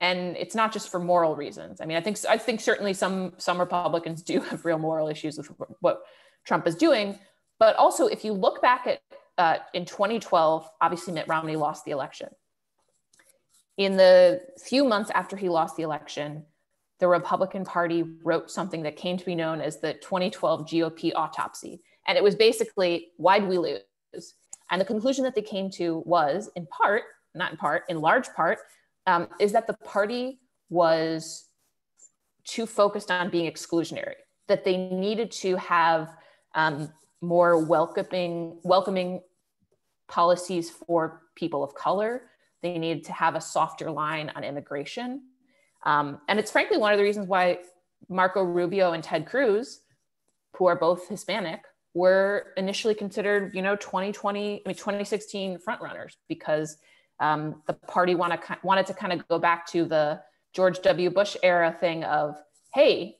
[SPEAKER 3] and it's not just for moral reasons. I mean, I think I think certainly some some Republicans do have real moral issues with what Trump is doing, but also if you look back at uh, in 2012, obviously Mitt Romney lost the election. In the few months after he lost the election, the Republican Party wrote something that came to be known as the 2012 GOP autopsy, and it was basically why'd we lose? And the conclusion that they came to was, in part, not in part, in large part, um, is that the party was too focused on being exclusionary, that they needed to have um, more welcoming, welcoming policies for people of color. They needed to have a softer line on immigration. Um, and it's frankly one of the reasons why Marco Rubio and Ted Cruz, who are both Hispanic, were initially considered, you know, 2020, I mean, 2016 frontrunners because um, the party want to, wanted to kind of go back to the George W. Bush era thing of, hey,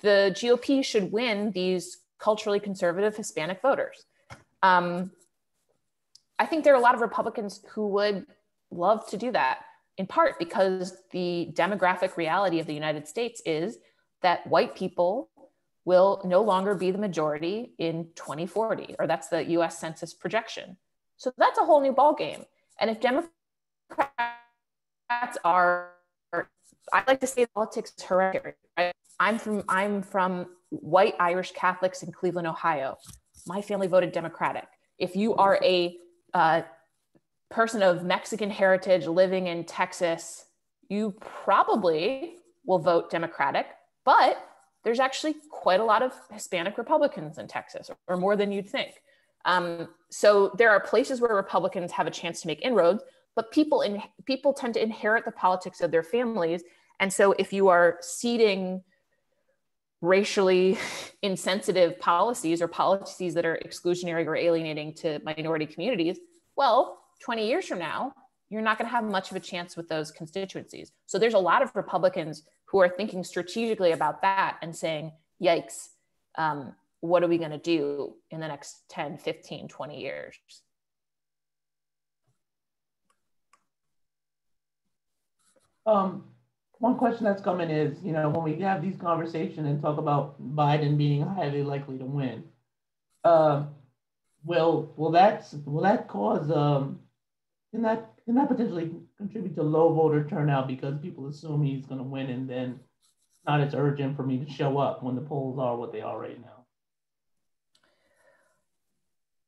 [SPEAKER 3] the GOP should win these culturally conservative Hispanic voters. Um, I think there are a lot of Republicans who would love to do that, in part because the demographic reality of the United States is that white people will no longer be the majority in 2040, or that's the US Census projection. So that's a whole new ballgame. And if Democrats are, I like to say politics is hereditary. Right? I'm from I'm from white Irish Catholics in Cleveland, Ohio. My family voted Democratic. If you are a uh, person of Mexican heritage living in Texas, you probably will vote Democratic, but there's actually quite a lot of Hispanic Republicans in Texas, or more than you'd think. Um, so there are places where Republicans have a chance to make inroads, but people in, people tend to inherit the politics of their families. And so if you are seeding racially insensitive policies or policies that are exclusionary or alienating to minority communities, well, 20 years from now, you're not going to have much of a chance with those constituencies. So there's a lot of Republicans who are thinking strategically about that and saying, yikes, um, what are we going to do in the next 10, 15, 20 years?
[SPEAKER 1] Um, one question that's coming is, you know, when we have these conversations and talk about Biden being highly likely to win, uh, will will that will that cause um, can that can that potentially contribute to low voter turnout because people assume he's going to win and then not as urgent for me to show up when the polls are what they are right now?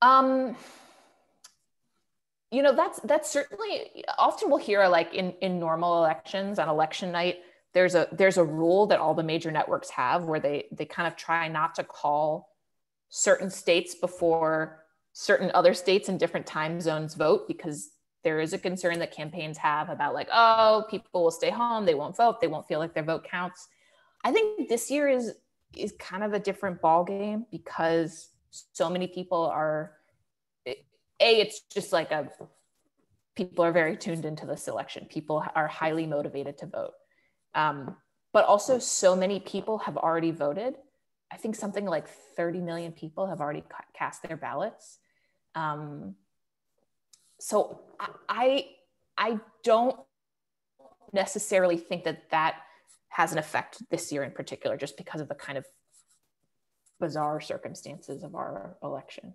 [SPEAKER 3] Um, you know, that's that's certainly often we'll hear like in in normal elections on election night, there's a there's a rule that all the major networks have where they they kind of try not to call certain states before certain other states in different time zones vote because there is a concern that campaigns have about like oh people will stay home they won't vote they won't feel like their vote counts. I think this year is is kind of a different ball game because so many people are a it's just like a people are very tuned into the selection people are highly motivated to vote. Um, but also so many people have already voted. I think something like 30 million people have already cast their ballots. Um, so i i don't necessarily think that that has an effect this year in particular just because of the kind of bizarre circumstances of our election.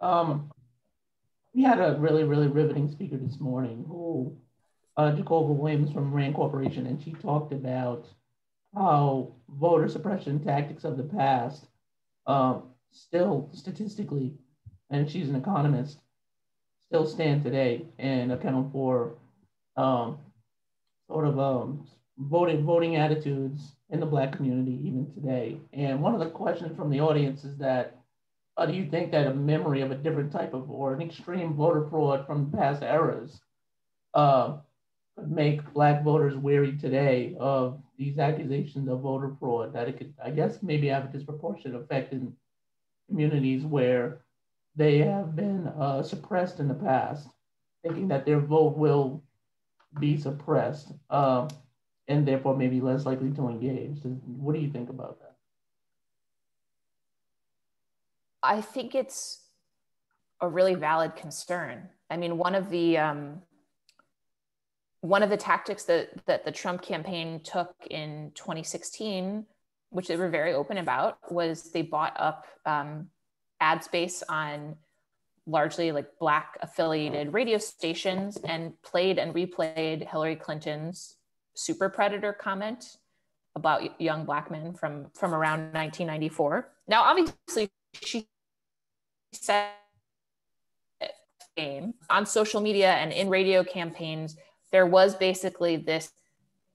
[SPEAKER 1] Um, we had a really, really riveting speaker this morning who, uh, Jhacova Williams from RAND Corporation, and she talked about how voter suppression tactics of the past um, still statistically, and she's an economist, still stand today and account for um, sort of um, voting voting attitudes in the Black community even today. And one of the questions from the audience is that uh, do you think that a memory of a different type of or an extreme voter fraud from past eras uh, make Black voters wary today of these accusations of voter fraud? That it could, I guess, maybe have a disproportionate effect in communities where they have been uh, suppressed in the past, thinking that their vote will be suppressed uh, and therefore maybe less likely to engage. What do you think about that?
[SPEAKER 3] I think it's a really valid concern. I mean, one of the um, one of the tactics that that the Trump campaign took in 2016, which they were very open about, was they bought up um, ad space on largely like black affiliated radio stations and played and replayed Hillary Clinton's super predator comment about young black men from from around 1994. Now, obviously, she said game on social media and in radio campaigns there was basically this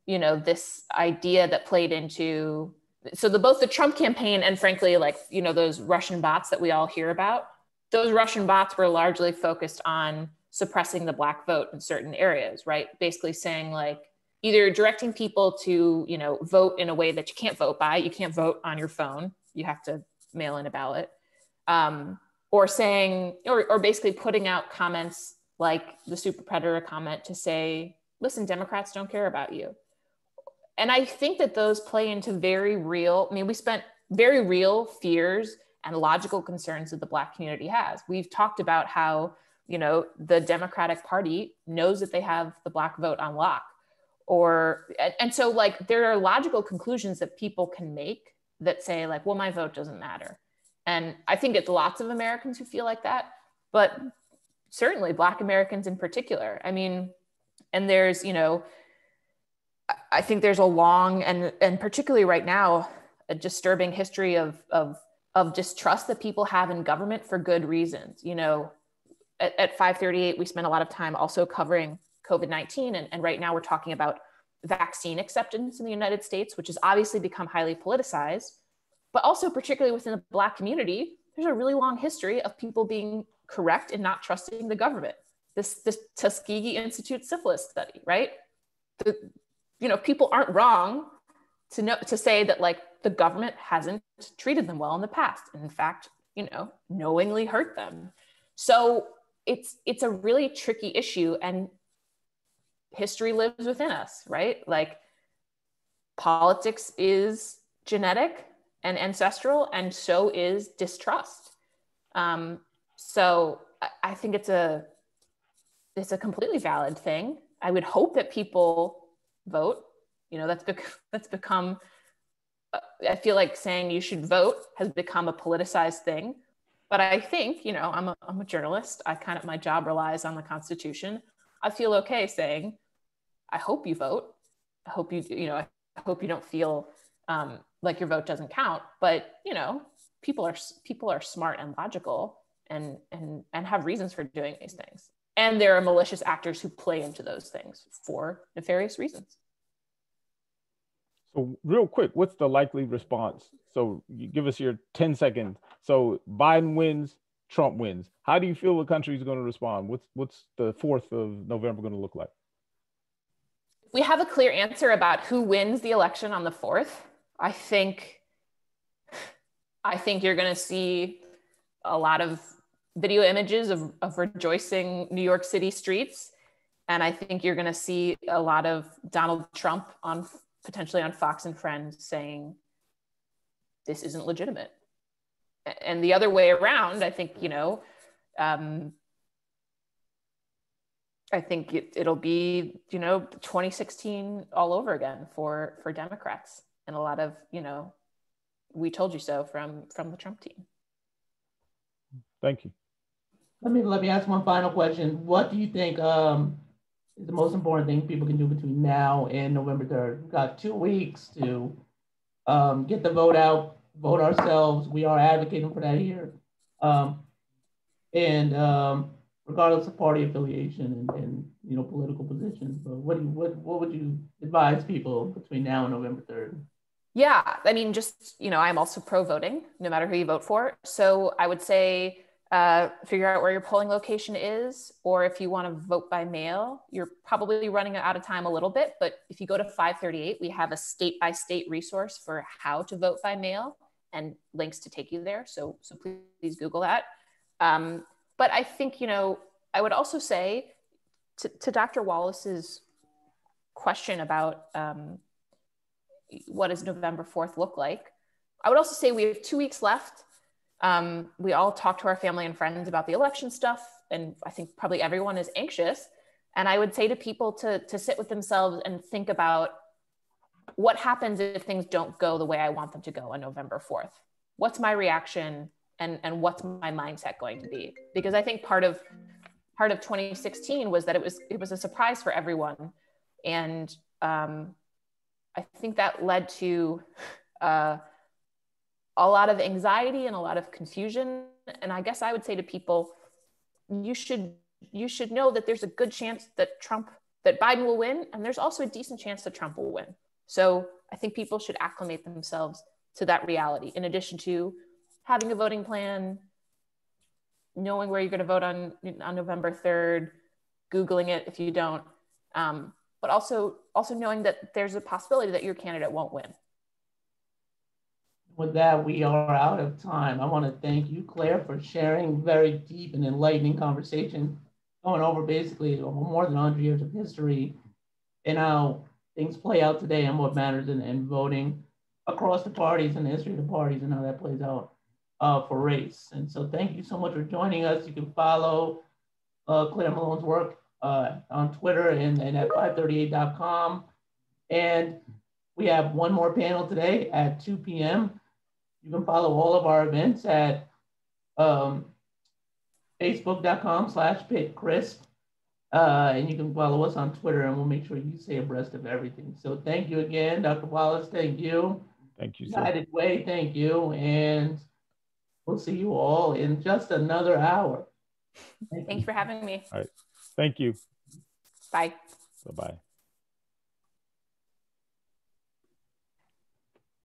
[SPEAKER 3] you know this idea that played into so the both the trump campaign and frankly like you know those russian bots that we all hear about those russian bots were largely focused on suppressing the black vote in certain areas right? Basically saying like either directing people to you know vote in a way that you can't vote by you can't vote on your phone you have to mail in a ballot um, or saying or, or basically putting out comments like the super predator comment to say listen democrats don't care about you and i think that those play into very real i mean we spent very real fears and logical concerns that the black community has we've talked about how you know the democratic party knows that they have the black vote on lock or and so like there are logical conclusions that people can make that say like well my vote doesn't matter and I think it's lots of Americans who feel like that, but certainly Black Americans in particular. I mean, and there's, you know, I think there's a long and, and particularly right now, a disturbing history of, of, of distrust that people have in government for good reasons. You know, at, at 538, we spent a lot of time also covering COVID 19. And, and right now we're talking about vaccine acceptance in the United States, which has obviously become highly politicized but also particularly within the black community there's a really long history of people being correct and not trusting the government this this tuskegee institute syphilis study right the, you know people aren't wrong to know to say that like the government hasn't treated them well in the past and in fact you know knowingly hurt them so it's it's a really tricky issue and history lives within us right like politics is genetic and ancestral, and so is distrust. Um, so I think it's a it's a completely valid thing. I would hope that people vote. You know, that's bec- that's become. Uh, I feel like saying you should vote has become a politicized thing. But I think, you know, I'm a, I'm a journalist. I kind of my job relies on the Constitution. I feel okay saying, I hope you vote. I hope you, you know, I hope you don't feel um, like your vote doesn't count but you know people are people are smart and logical and and and have reasons for doing these things and there are malicious actors who play into those things for nefarious reasons.
[SPEAKER 2] So real quick what's the likely response? So you give us your 10 seconds. So biden wins trump wins. How do you feel the country is going to respond? What's what's the 4th of november going to look like?
[SPEAKER 3] We have a clear answer about who wins the election on the 4th I think I think you're going to see a lot of video images of, of rejoicing New York City streets. And I think you're going to see a lot of Donald Trump on potentially on Fox and Friends saying, this isn't legitimate. And the other way around, I think, you know, um, I think it, will be, you know, 2016 all over again for for Democrats and a lot of you know we told you so from from the trump team
[SPEAKER 2] thank you
[SPEAKER 1] let me let me ask one final question what do you think um is the most important thing people can do between now and november 3rd We've got two weeks to um, get the vote out, vote ourselves. We are advocating for that here. Um, and um, regardless of party affiliation and, and you know political positions. But what do you, what what would you advise people between now and November third?
[SPEAKER 3] Yeah, I mean, just you know, I'm also pro voting, no matter who you vote for. So I would say uh, figure out where your polling location is, or if you want to vote by mail, you're probably running out of time a little bit. But if you go to 538, we have a state by state resource for how to vote by mail and links to take you there. So so please, Google that. Um, but I think you know, I would also say to, to Dr. Wallace's question about um, what does November 4th look like, I would also say we have two weeks left. Um, we all talk to our family and friends about the election stuff, and I think probably everyone is anxious. And I would say to people to, to sit with themselves and think about what happens if things don't go the way I want them to go on November 4th? What's my reaction and, and what's my mindset going to be? Because I think part of part of 2016 was that it was it was a surprise for everyone, and um, I think that led to uh, a lot of anxiety and a lot of confusion. And I guess I would say to people, you should you should know that there's a good chance that Trump that Biden will win, and there's also a decent chance that Trump will win. So I think people should acclimate themselves to that reality. In addition to having a voting plan, knowing where you're going to vote on on November 3rd, googling it if you don't, um, but also also knowing that there's a possibility that your candidate won't win.
[SPEAKER 1] With that, we are out of time. I want to thank you, Clare, for sharing very deep and enlightening conversation, going over basically more than 100 years of history and how things play out today and what matters in, in voting across the parties and the history of the parties and how that plays out uh, for race. And so thank you so much for joining us. You can follow uh, Clare Malone's work uh, on Twitter and, and at 538.com. And we have one more panel today at 2 p.m. You can follow all of our events at um, facebook.com slash pitcrisp. Uh, and you can follow us on Twitter and we'll make sure you stay abreast of everything. So thank you again, Dr. Wallace. Thank you.
[SPEAKER 2] Thank you.
[SPEAKER 1] United sir. Way, thank you. And We'll see you all in just another hour.
[SPEAKER 3] Thank, Thank you. you for having me.
[SPEAKER 2] All right. Thank you.
[SPEAKER 3] Bye.
[SPEAKER 2] Bye bye.